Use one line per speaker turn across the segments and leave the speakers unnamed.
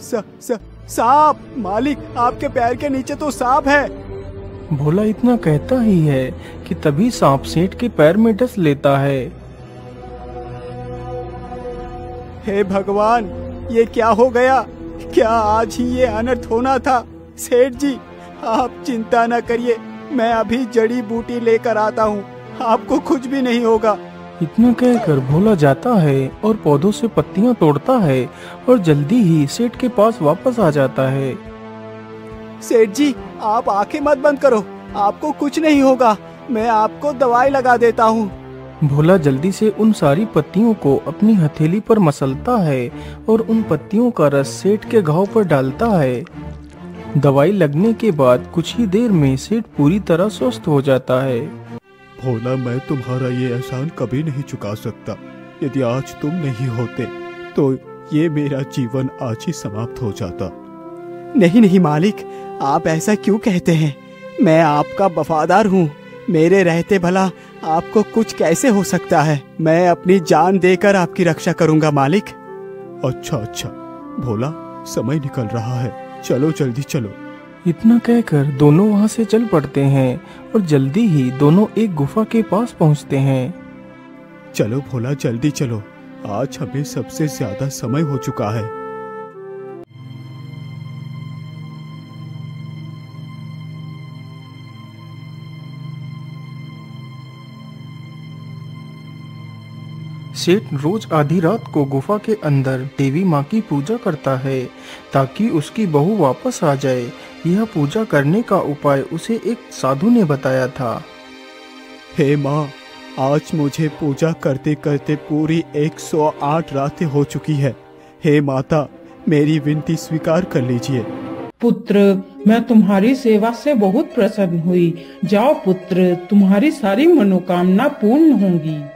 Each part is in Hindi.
सा, सा, सांप मालिक आपके पैर के नीचे तो सांप है।
भोला इतना कहता ही है कि तभी सांप सेठ के पैर में डस लेता है।
हे भगवान ये क्या हो गया? क्या आज ही ये अनर्थ होना था? सेठ जी आप चिंता न करिए मैं अभी जड़ी बूटी लेकर आता हूँ। आपको कुछ भी नहीं होगा।
इतना कहकर भोला जाता है और पौधों से पत्तियाँ तोड़ता है और जल्दी ही सेठ के पास वापस आ जाता है।
सेठ जी आप आँखें मत बंद करो। आपको कुछ नहीं होगा। मैं आपको दवाई लगा देता हूँ।
भोला जल्दी से उन सारी पत्तियों को अपनी हथेली पर मसलता है और उन पत्तियों का रस सेठ के घाव पर डालता है। दवाई लगने के बाद कुछ ही देर में सेठ पूरी तरह स्वस्थ हो जाता है।
भोला मैं तुम्हारा ये एहसान कभी नहीं चुका सकता। यदि आज तुम नहीं होते तो ये मेरा जीवन आज ही समाप्त हो जाता। नहीं नहीं मालिक आप ऐसा क्यों कहते हैं? मैं आपका वफादार हूँ। मेरे रहते भला आपको कुछ कैसे हो सकता है? मैं अपनी जान देकर आपकी रक्षा करूँगा मालिक। अच्छा अच्छा। भोला समय निकल रहा है। चलो जल्दी चलो।
इतना कहकर दोनों वहाँ से चल पड़ते हैं और जल्दी ही दोनों एक गुफा के पास पहुँचते हैं।
चलो भोला, जल्दी चलो। आज हमें सबसे ज़्यादा समय हो चुका है।
सेठ रोज आधी रात को गुफा के अंदर देवी माँ की पूजा करता है ताकि उसकी बहू वापस आ जाए। यह पूजा करने का उपाय उसे एक साधु ने बताया था।
हे माँ आज मुझे पूजा करते करते पूरी 108 रातें हो चुकी है। हे माता मेरी विनती स्वीकार कर लीजिए।
पुत्र मैं तुम्हारी सेवा से बहुत प्रसन्न हुई। जाओ पुत्र तुम्हारी सारी मनोकामना पूर्ण होंगी।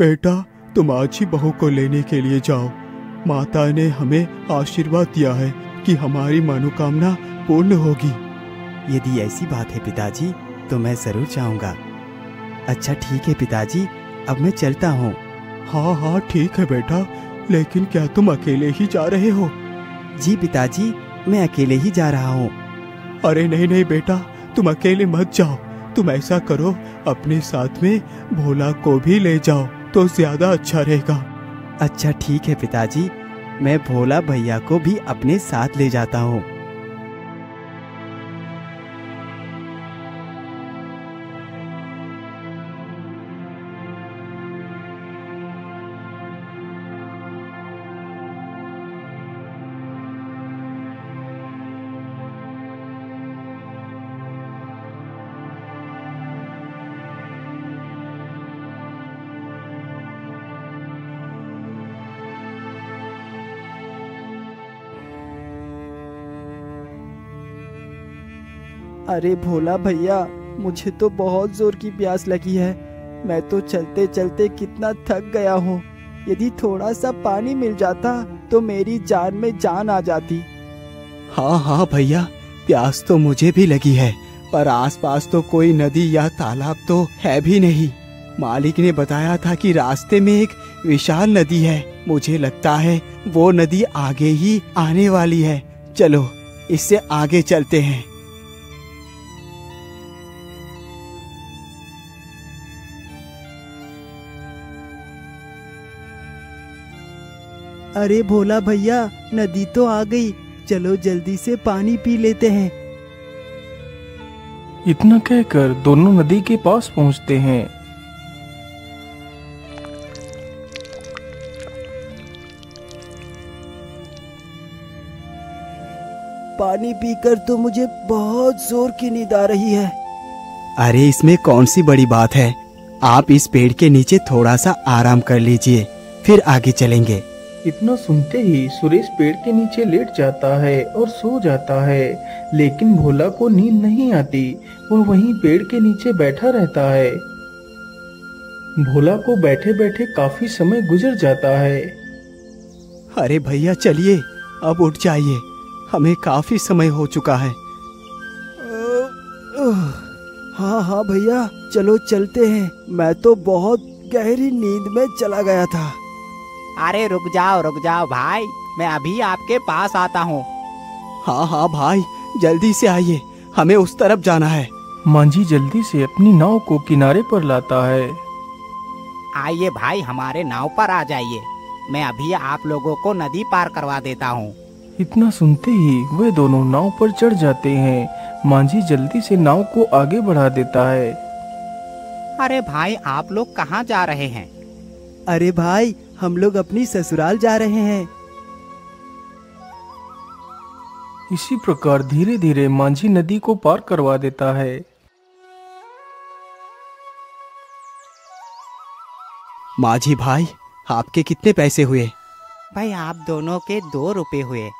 बेटा तुम आज ही बहू को लेने के लिए जाओ। माता ने हमें आशीर्वाद दिया है कि हमारी मनोकामना पूर्ण होगी।
यदि ऐसी बात है पिताजी तो मैं ज़रूर जाऊँगा। अच्छा ठीक है पिताजी अब मैं चलता हूँ।
हाँ हाँ ठीक है बेटा लेकिन क्या तुम अकेले ही जा रहे हो?
जी पिताजी मैं अकेले ही जा रहा हूँ।
अरे नहीं नहीं बेटा तुम अकेले मत जाओ। तुम ऐसा करो अपने साथ में भोला को भी ले जाओ। तो ज़्यादा अच्छा रहेगा।
अच्छा ठीक है पिताजी। मैं भोला भैया को भी अपने साथ ले जाता हूँ।
अरे भोला भैया, मुझे तो बहुत ज़ोर की प्यास लगी है। मैं तो चलते चलते कितना थक गया हूँ। यदि थोड़ा सा पानी मिल जाता तो मेरी जान में जान आ जाती।
हाँ हाँ भैया, प्यास तो मुझे भी लगी है, पर आसपास तो कोई नदी या तालाब तो है भी नहीं। मालिक ने बताया था कि रास्ते में एक विशाल नदी है। मुझे लगता है वो नदी आगे ही आने वाली है। चलो, इससे आगे चलते हैं।
अरे भोला भैया नदी तो आ गई। चलो जल्दी से पानी पी लेते हैं।
इतना कहकर दोनों नदी के पास पहुँचते हैं।
पानी पीकर तो मुझे बहुत ज़ोर की नींद आ रही है।
अरे इसमें कौन सी बड़ी बात है? आप इस पेड़ के नीचे थोड़ा सा आराम कर लीजिए फिर आगे चलेंगे।
इतना सुनते ही सुरेश पेड़ के नीचे लेट जाता है और सो जाता है। लेकिन भोला को नींद नहीं आती। वह वहीं पेड़ के नीचे बैठा रहता है। भोला को बैठे बैठे काफ़ी समय गुजर जाता है।
अरे भैया चलिए। अब उठ जाइए। हमें काफ़ी समय हो चुका है।
हाँ हाँ भैया चलो चलते हैं। मैं तो बहुत गहरी नींद में चला गया था।
अरे रुक जाओ रुक जाओ भाई मैं अभी आपके पास आता हूँ।
हाँ हाँ भाई जल्दी से आइए हमें उस तरफ़ जाना है।
मांझी जल्दी से अपनी नाव को किनारे पर लाता है।
आइए भाई हमारे नाव पर आ जाइए। मैं अभी आप लोगों को नदी पार करवा देता हूँ।
इतना सुनते ही वे दोनों नाव पर चढ़ जाते हैं। मांझी जल्दी से नाव को आगे बढ़ा देता है।
अरे भाई आप लोग कहाँ जा रहे हैं?
अरे भाई हम लोग अपनी ससुराल जा रहे हैं।
इसी प्रकार धीरे धीरे मांझी नदी को पार करवा देता है।
माझी भाई आपके कितने पैसे हुए?
भाई आप दोनों के दो रुपए हुए।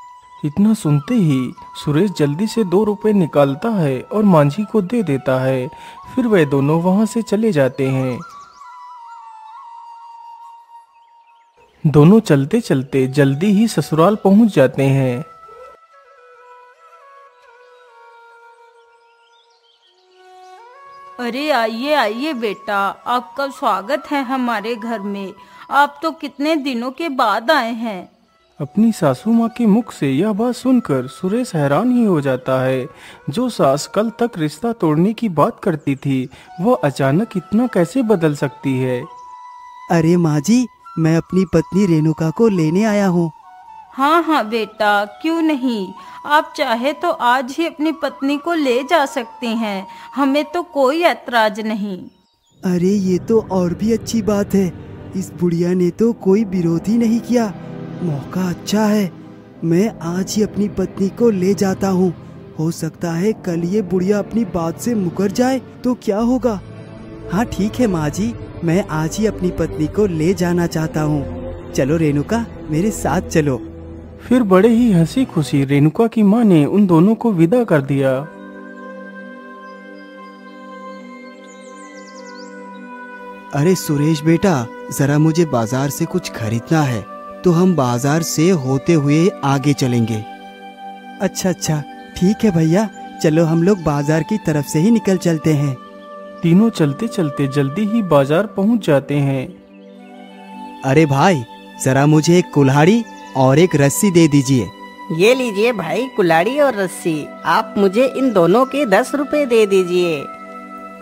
इतना सुनते ही सुरेश जल्दी से दो रुपए निकालता है और मांझी को दे देता है। फिर वे दोनों वहाँ से चले जाते हैं। दोनों चलते चलते जल्दी ही ससुराल पहुँच जाते हैं।
अरे आइए आइए बेटा आपका स्वागत है हमारे घर में। आप तो कितने दिनों के बाद आए हैं।
अपनी सासू माँ के मुख से यह बात सुनकर सुरेश हैरान ही हो जाता है। जो सास कल तक रिश्ता तोड़ने की बात करती थी वह अचानक इतना कैसे बदल सकती है?
अरे माँ जी मैं अपनी पत्नी रेणुका को लेने आया हूँ।
हाँ हाँ बेटा क्यों नहीं? आप चाहे तो आज ही अपनी पत्नी को ले जा सकते हैं। हमें तो कोई ऐतराज नहीं।
अरे ये तो और भी अच्छी बात है। इस बुढ़िया ने तो कोई विरोध ही नहीं किया। मौका अच्छा है। मैं आज ही अपनी पत्नी को ले जाता हूँ। हो सकता है कल ये बुढ़िया अपनी बात से मुकर जाए तो क्या होगा? हाँ ठीक है माँ जी। मैं आज ही अपनी पत्नी को ले जाना चाहता हूँ। चलो रेणुका मेरे साथ चलो।
फिर बड़े ही हँसी खुशी रेणुका की माँ ने उन दोनों को विदा कर दिया।
अरे सुरेश बेटा जरा मुझे बाज़ार से कुछ खरीदना है तो हम बाज़ार से होते हुए आगे चलेंगे।
अच्छा अच्छा ठीक है भैया। चलो हम लोग बाज़ार की तरफ़ से ही निकल चलते हैं।
तीनों चलते चलते जल्दी ही बाज़ार पहुँच जाते हैं।
अरे भाई जरा मुझे एक कुल्हाड़ी और एक रस्सी दे दीजिए।
ये लीजिए भाई कुल्हाड़ी और रस्सी। आप मुझे इन दोनों के दस रुपए दे दीजिए।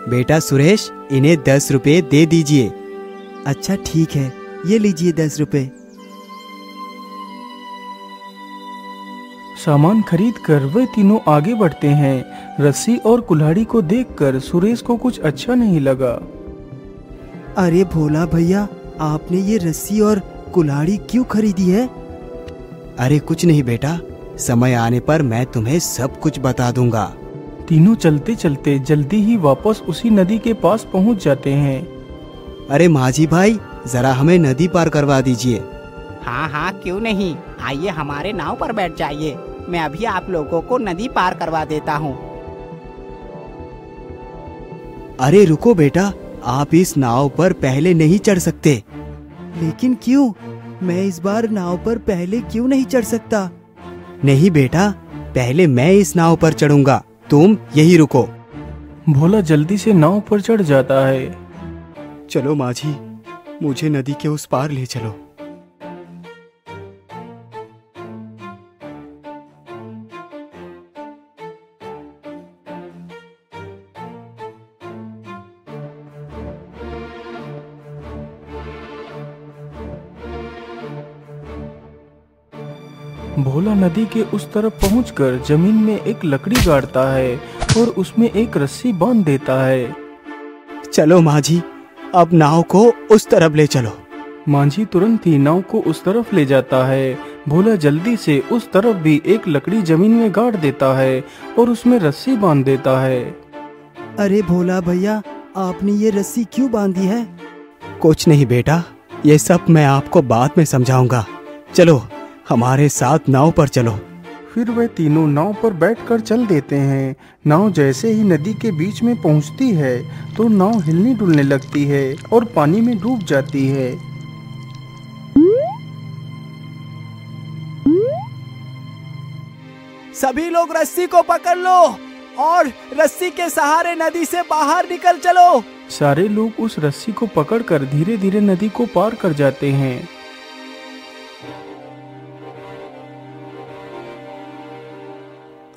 बेटा सुरेश इन्हें दस रुपए दे दीजिए।
अच्छा ठीक है ये लीजिए दस रुपए।
सामान खरीद कर वे तीनों आगे बढ़ते हैं। रस्सी और कुल्हाड़ी को देखकर सुरेश को कुछ अच्छा नहीं लगा।
अरे भोला भैया आपने ये रस्सी और कुल्हाड़ी क्यों खरीदी है?
अरे कुछ नहीं बेटा समय आने पर मैं तुम्हें सब कुछ बता दूँगा।
तीनों चलते चलते जल्दी ही वापस उसी नदी के पास पहुँच जाते हैं।
अरे माझी भाई जरा हमें नदी पार करवा दीजिए।
हाँ हाँ क्यों नहीं? आइए हमारे नाव पर बैठ जाइए। मैं अभी आप लोगों को नदी पार करवा देता हूँ।
अरे रुको बेटा। आप इस नाव पर पहले नहीं चढ़ सकते।
लेकिन क्यों? मैं इस बार नाव पर पहले क्यों नहीं चढ़ सकता?
नहीं बेटा पहले मैं इस नाव पर चढ़ूँगा। तुम यही रुको।
भोला जल्दी से नाव पर चढ़ जाता है।
चलो माझी मुझे नदी के उस पार ले चलो।
भोला नदी के उस तरफ़ पहुंचकर ज़मीन में एक लकड़ी गाड़ता है और उसमें एक रस्सी बाँध देता है।
चलो माझी अब नाव को उस तरफ़ ले चलो।
मांझी तुरंत ही नाव को उस तरफ़ ले जाता है। भोला जल्दी से उस तरफ़ भी एक लकड़ी ज़मीन में गाड़ देता है और उसमें रस्सी बाँध देता है।
अरे भोला भैया आपने ये रस्सी क्यों बांधी है?
कुछ नहीं बेटा ये सब मैं आपको बाद में समझाऊँगा। चलो हमारे साथ नाव पर चलो।
फिर वे तीनों नाव पर बैठकर चल देते हैं। नाव जैसे ही नदी के बीच में पहुँचती है तो नाव हिलने डुलने लगती है और पानी में डूब जाती है।
सभी लोग रस्सी को पकड़ लो और रस्सी के सहारे नदी से बाहर निकल चलो।
सारे लोग उस रस्सी को पकड़कर धीरे धीरे नदी को पार कर जाते हैं।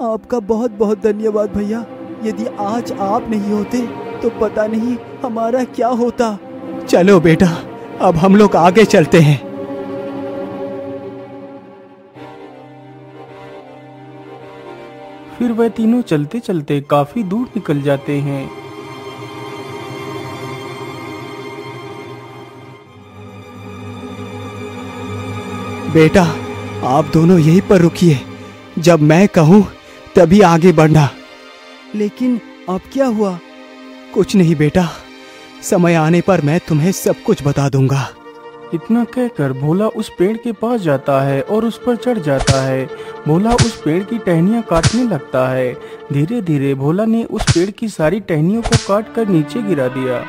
आपका बहुत बहुत धन्यवाद भैया। यदि आज आप नहीं होते तो पता नहीं हमारा क्या होता।
चलो बेटा अब हम लोग आगे चलते हैं।
फिर वह तीनों चलते चलते काफ़ी दूर निकल जाते हैं।
बेटा आप दोनों यहीं पर रुकिए। जब मैं कहूँ तभी आगे बढ़ना
लेकिन अब क्या हुआ?
कुछ नहीं बेटा। समय आने पर मैं तुम्हें सब कुछ बता दूँगा।
इतना कहकर भोला उस पेड़ के पास जाता है और उस पर चढ़ जाता है। भोला उस पेड़ की टहनियाँ काटने लगता है। धीरे धीरे भोला ने उस पेड़ की सारी टहनियों को काट कर नीचे गिरा दिया।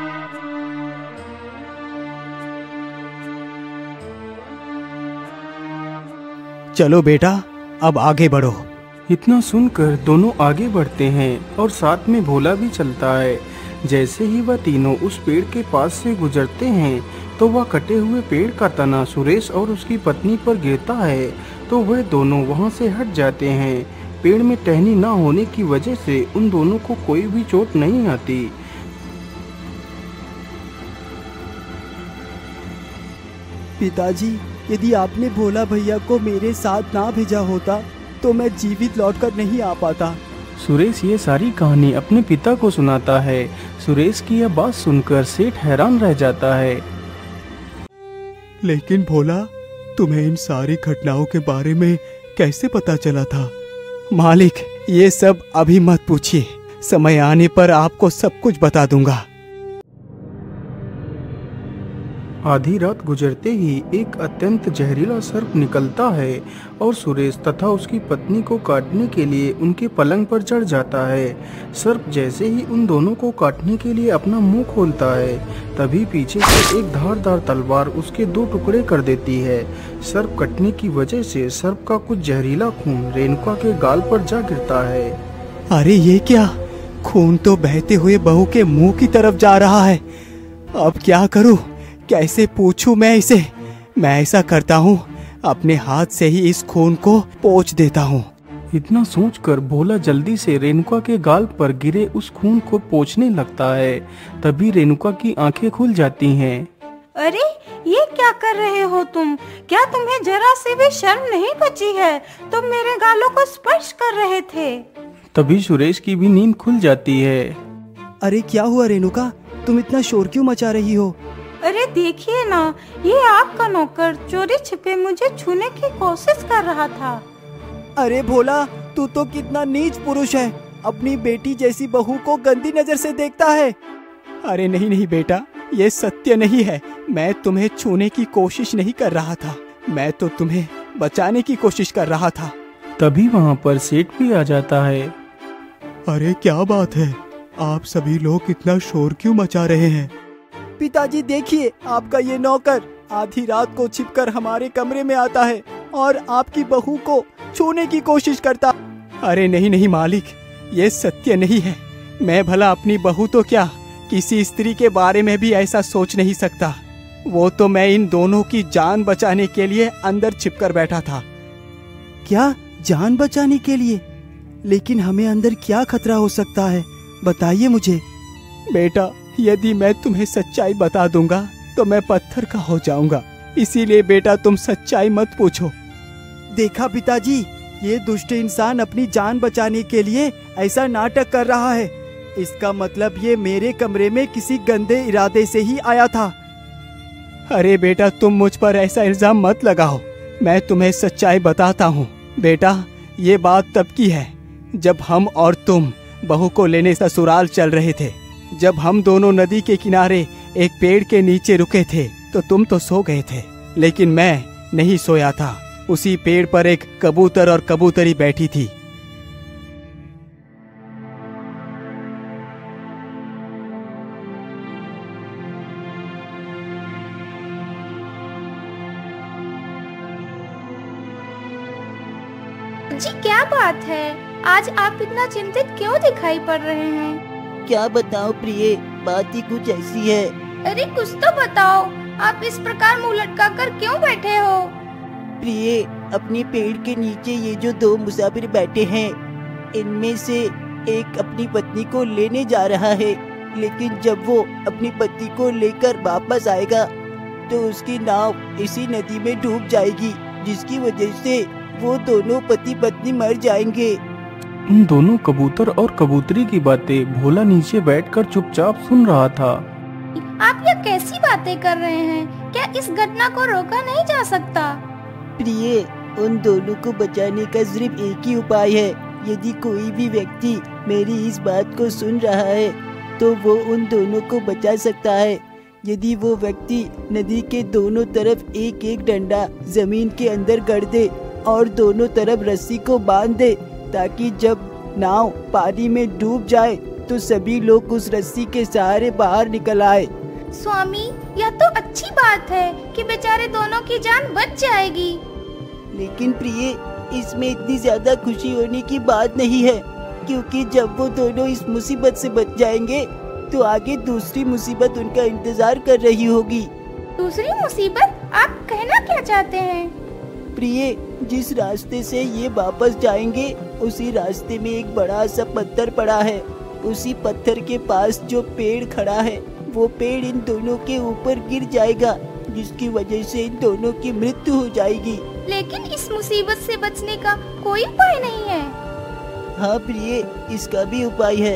चलो बेटा अब आगे बढ़ो।
इतना सुनकर दोनों आगे बढ़ते हैं और साथ में भोला भी चलता है। जैसे ही वह तीनों उस पेड़ के पास से गुजरते हैं तो वह कटे हुए पेड़ का तना सुरेश और उसकी पत्नी पर गिरता है तो वह दोनों वहाँ से हट जाते हैं। पेड़ में टहनी ना होने की वजह से उन दोनों को कोई भी चोट नहीं आती।
पिताजी, यदि आपने भोला भैया को मेरे साथ ना भेजा होता तो मैं जीवित लौटकर नहीं आ पाता।
सुरेश ये सारी कहानी अपने पिता को सुनाता है। सुरेश की यह बात सुनकर सेठ हैरान रह जाता है।
लेकिन भोला तुम्हें इन सारी घटनाओं के बारे में कैसे पता चला था? मालिक ये सब अभी मत पूछिए। समय आने पर आपको सब कुछ बता दूँगा।
आधी रात गुजरते ही एक अत्यंत जहरीला सर्प निकलता है और सुरेश तथा उसकी पत्नी को काटने के लिए उनके पलंग पर चढ़ जाता है। सर्प जैसे ही उन दोनों को काटने के लिए अपना मुँह खोलता है, तभी पीछे से एक धारदार तलवार उसके दो टुकड़े कर देती है। सर्प कटने की वजह से सर्प का कुछ जहरीला खून रेणुका के गाल पर जा गिरता है।
अरे ये क्या? खून तो बहते हुए बहू के मुँह की तरफ़ जा रहा है। अब क्या करूँ? कैसे पूछूँ मैं इसे? मैं ऐसा करता हूँ अपने हाथ से ही इस खून को पोच देता हूँ।
इतना सोचकर भोला जल्दी से रेणुका के गाल पर गिरे उस खून को पोछने लगता है। तभी रेणुका की आँखें खुल जाती हैं।
अरे ये क्या कर रहे हो तुम? क्या तुम्हें जरा से भी शर्म नहीं बची है? तुम मेरे गालों को स्पर्श कर रहे थे।
तभी सुरेश की भी नींद खुल जाती है।
अरे क्या हुआ रेणुका? तुम इतना शोर क्यों मचा रही हो?
अरे देखिए ना ये आपका नौकर चोरी छिपे मुझे छूने की कोशिश कर रहा था।
अरे भोला तू तो कितना नीच पुरुष है। अपनी बेटी जैसी बहू को गंदी नज़र से देखता है।
अरे नहीं नहीं बेटा ये सत्य नहीं है। मैं तुम्हें छूने की कोशिश नहीं कर रहा था। मैं तो तुम्हें बचाने की कोशिश कर रहा था।
तभी वहाँ पर सेठ भी आ जाता है।
अरे क्या बात है आप सभी लोग इतना शोर क्यों मचा रहे हैं?
पिताजी, देखिए, आपका ये नौकर आधी रात को छिपकर हमारे कमरे में आता है और आपकी बहू को छूने की कोशिश करता।
अरे नहीं नहीं मालिक, ये सत्य नहीं है। मैं भला अपनी बहू तो क्या किसी स्त्री के बारे में भी ऐसा सोच नहीं सकता। वो तो मैं इन दोनों की जान बचाने के लिए अंदर छिपकर बैठा था।
क्या? जान बचाने के लिए? लेकिन हमें अंदर क्या खतरा हो सकता है? बताइए मुझे।
बेटा यदि मैं तुम्हें सच्चाई बता दूँगा तो मैं पत्थर का हो जाऊँगा। इसीलिए बेटा तुम सच्चाई मत पूछो।
देखा पिताजी ये दुष्ट इंसान अपनी जान बचाने के लिए ऐसा नाटक कर रहा है। इसका मतलब ये मेरे कमरे में किसी गंदे इरादे से ही आया था।
अरे बेटा तुम मुझ पर ऐसा इल्ज़ाम मत लगाओ। मैं तुम्हें सच्चाई बताता हूँ। बेटा ये बात तब की है जब हम और तुम बहू को लेने ससुराल चल रहे थे। जब हम दोनों नदी के किनारे एक पेड़ के नीचे रुके थे तो तुम तो सो गए थे। लेकिन मैं नहीं सोया था। उसी पेड़ पर एक कबूतर और कबूतरी बैठी थी।
जी, क्या बात है? आज आप इतना चिंतित क्यों दिखाई पड़ रहे हैं?
क्या बताओ प्रिय? बात ही कुछ ऐसी है।
अरे कुछ तो बताओ। आप इस प्रकार मुँह लटका कर क्यों बैठे हो?
प्रिय अपने पेड़ के नीचे ये जो दो मुसाफिर बैठे हैं इनमें से एक अपनी पत्नी को लेने जा रहा है। लेकिन जब वो अपनी पत्नी को लेकर वापस आएगा तो उसकी नाव इसी नदी में डूब जाएगी जिसकी वजह से वो दोनों पति पत्नी मर जाएँगे।
उन दोनों कबूतर और कबूतरी की बातें भोला नीचे बैठकर चुपचाप सुन रहा था।
आप यह कैसी बातें कर रहे हैं? क्या इस घटना को रोका नहीं जा सकता?
प्रिय उन दोनों को बचाने का सिर्फ़ एक ही उपाय है। यदि कोई भी व्यक्ति मेरी इस बात को सुन रहा है तो वो उन दोनों को बचा सकता है। यदि वो व्यक्ति नदी के दोनों तरफ़ एक एक डंडा ज़मीन के अंदर गड़ दे और दोनों तरफ़ रस्सी को बाँध दे ताकि जब नाव पानी में डूब जाए तो सभी लोग उस रस्सी के सहारे बाहर निकल आए।
स्वामी यह तो अच्छी बात है कि बेचारे दोनों की जान बच जाएगी।
लेकिन प्रिय इसमें इतनी ज़्यादा खुशी होने की बात नहीं है क्योंकि जब वो दोनों इस मुसीबत से बच जाएँगे तो आगे दूसरी मुसीबत उनका इंतज़ार कर रही होगी।
दूसरी मुसीबत आप कहना क्या चाहते हैं?
प्रिय जिस रास्ते से ये वापस जाएँगे उसी रास्ते में एक बड़ा सा पत्थर पड़ा है। उसी पत्थर के पास जो पेड़ खड़ा है वो पेड़ इन दोनों के ऊपर गिर जाएगा जिसकी वजह से इन दोनों की मृत्यु हो जाएगी।
लेकिन इस मुसीबत से बचने का कोई उपाय नहीं है।
हाँ प्रिय इसका भी उपाय है।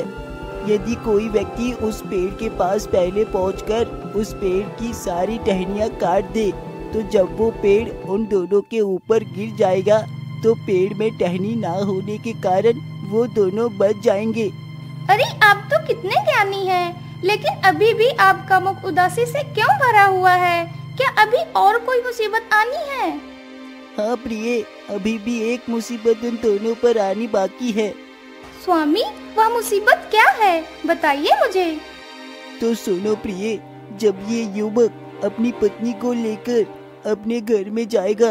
यदि कोई व्यक्ति उस पेड़ के पास पहले पहुंचकर उस पेड़ की सारी टहनियाँ काट दे तो जब वो पेड़ उन दोनों के ऊपर गिर जाएगा तो पेड़ में टहनी ना होने के कारण वो दोनों बच जाएँगे।
अरे आप तो कितने ज्ञानी हैं, लेकिन अभी भी आपका मुख उदासी से क्यों भरा हुआ है? क्या अभी और कोई मुसीबत आनी है?
हाँ प्रिय अभी भी एक मुसीबत उन दोनों पर आनी बाकी है।
स्वामी वह मुसीबत क्या है? बताइए मुझे।
तो सुनो प्रिय जब ये युवक अपनी पत्नी को लेकर अपने घर में जाएगा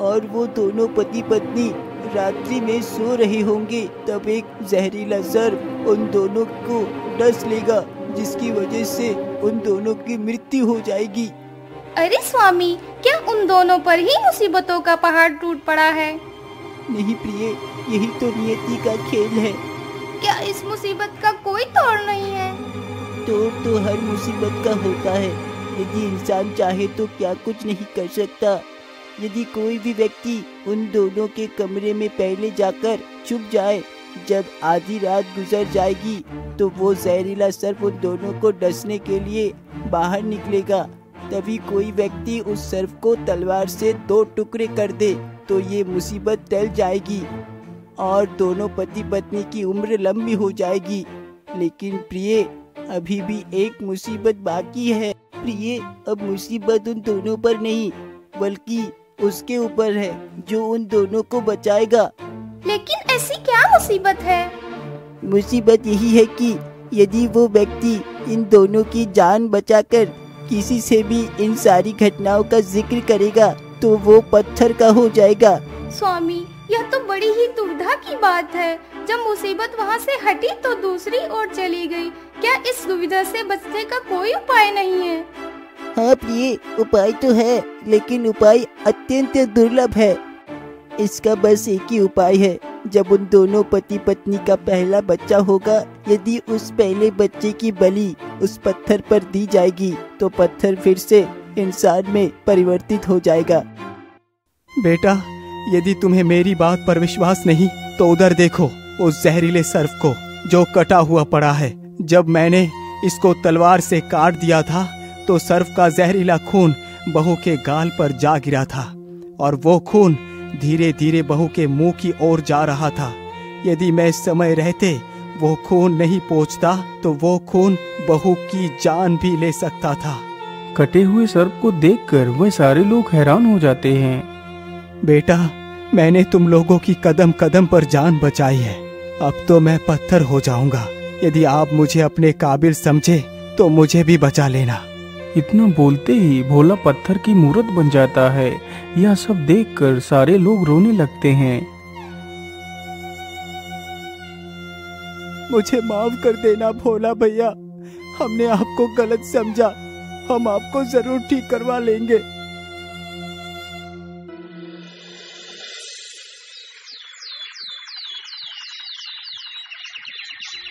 और वो दोनों पति पत्नी रात्रि में सो रहे होंगे तब एक जहरीला सर्प उन दोनों को डस लेगा जिसकी वजह से उन दोनों की मृत्यु हो जाएगी।
अरे स्वामी क्या उन दोनों पर ही मुसीबतों का पहाड़ टूट पड़ा है?
नहीं प्रिय यही तो नियति का खेल है।
क्या इस मुसीबत का कोई तोड़ नहीं है?
तोड़ तो हर मुसीबत का होता है यदि इंसान चाहे तो क्या कुछ नहीं कर सकता। यदि कोई भी व्यक्ति उन दोनों के कमरे में पहले जाकर छुप जाए, जब आधी रात गुजर जाएगी तो वो जहरीला सर्प उन दोनों को डसने के लिए बाहर निकलेगा। तभी कोई व्यक्ति उस सर्प को तलवार से दो टुकड़े कर दे तो ये मुसीबत टल जाएगी और दोनों पति पत्नी की उम्र लंबी हो जाएगी। लेकिन प्रिय, अभी भी एक मुसीबत बाकी है। प्रिय, अब मुसीबत उन दोनों पर नहीं, बल्कि उसके ऊपर है जो उन दोनों को बचाएगा।
लेकिन ऐसी क्या मुसीबत है?
मुसीबत यही है कि यदि वो व्यक्ति इन दोनों की जान बचाकर किसी से भी इन सारी घटनाओं का ज़िक्र करेगा तो वो पत्थर का हो जाएगा।
स्वामी यह तो बड़ी ही दुविधा की बात है। जब मुसीबत वहाँ से हटी तो दूसरी ओर चली गई। क्या इस दुविधा से बचने का कोई उपाय नहीं है?
हाँ प्रिय उपाय तो है, लेकिन उपाय अत्यंत दुर्लभ है। इसका बस एक ही उपाय है, जब उन दोनों पति पत्नी का पहला बच्चा होगा, यदि उस पहले बच्चे की बलि उस पत्थर पर दी जाएगी तो पत्थर फिर से इंसान में परिवर्तित हो जाएगा।
बेटा, यदि तुम्हें मेरी बात पर विश्वास नहीं तो उधर देखो, उस जहरीले सर्फ को, जो कटा हुआ पड़ा है। जब मैंने इसको तलवार से काट दिया था तो सर्फ का जहरीला खून बहू के गाल पर जा गिरा था और वो खून धीरे धीरे बहू के मुँह की ओर जा रहा था। यदि मैं समय रहते वो खून नहीं पहुँचता तो वो खून बहू की जान भी ले सकता था।
कटे हुए सर्प को देखकर वह सारे लोग हैरान हो जाते हैं।
बेटा मैंने तुम लोगों की कदम कदम पर जान बचाई है। अब तो मैं पत्थर हो जाऊँगा। यदि आप मुझे अपने काबिल समझे तो मुझे भी बचा लेना।
इतना बोलते ही भोला पत्थर की मूर्त बन जाता है। यह सब देखकर सारे लोग रोने लगते हैं।
मुझे माफ़ कर देना भोला भैया। हमने आपको गलत समझा। हम आपको ज़रूर ठीक करवा लेंगे।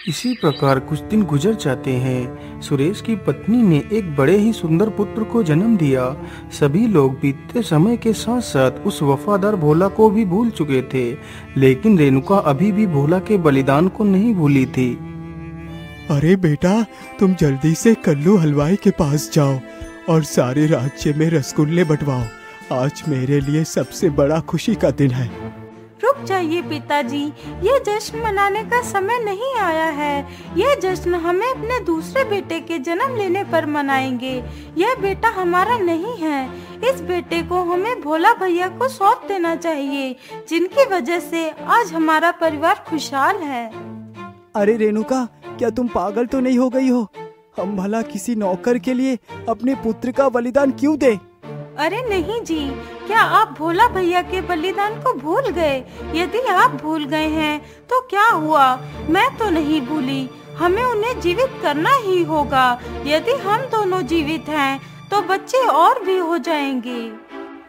इसी प्रकार कुछ दिन गुजर जाते हैं। सुरेश की पत्नी ने एक बड़े ही सुंदर पुत्र को जन्म दिया। सभी लोग बीतते समय के साथ साथ उस वफादार भोला को भी भूल चुके थे, लेकिन रेणुका अभी भी भोला के बलिदान को नहीं भूली थी।
अरे बेटा, तुम जल्दी से कल्लू हलवाई के पास जाओ और सारे राज्य में रसगुल्ले बंटवाओ। आज मेरे लिए सबसे बड़ा खुशी का दिन है।
रुक जाइए पिताजी ये जश्न मनाने का समय नहीं आया है। यह जश्न हमें अपने दूसरे बेटे के जन्म लेने पर मनाएँगे। यह बेटा हमारा नहीं है। इस बेटे को हमें भोला भैया को सौंप देना चाहिए जिनकी वजह से आज हमारा परिवार खुशहाल है।
अरे रेणुका क्या तुम पागल तो नहीं हो गई हो? हम भला किसी नौकर के लिए अपने पुत्र का बलिदान क्यों दे?
अरे नहीं जी क्या आप भोला भैया के बलिदान को भूल गए? यदि आप भूल गए हैं तो क्या हुआ? मैं तो नहीं भूली। हमें उन्हें जीवित करना ही होगा। यदि हम दोनों जीवित हैं तो बच्चे और भी हो जाएँगे।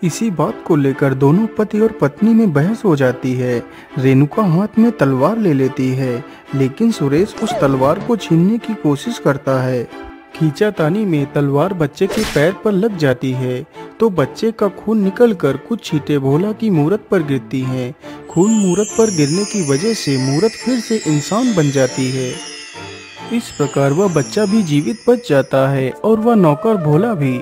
इसी बात को लेकर दोनों पति और पत्नी में बहस हो जाती है। रेणुका हाथ में तलवार ले लेती है, लेकिन सुरेश उस तलवार को छीनने की कोशिश करता है। खींचातानी में तलवार बच्चे के पैर पर लग जाती है। तो बच्चे का खून निकलकर कुछ छींटे भोला की मूरत पर गिरती हैं। खून मूरत पर गिरने की वजह से मूरत फिर से इंसान बन जाती है। इस प्रकार वह बच्चा भी जीवित बच जाता है और वह नौकर भोला भी।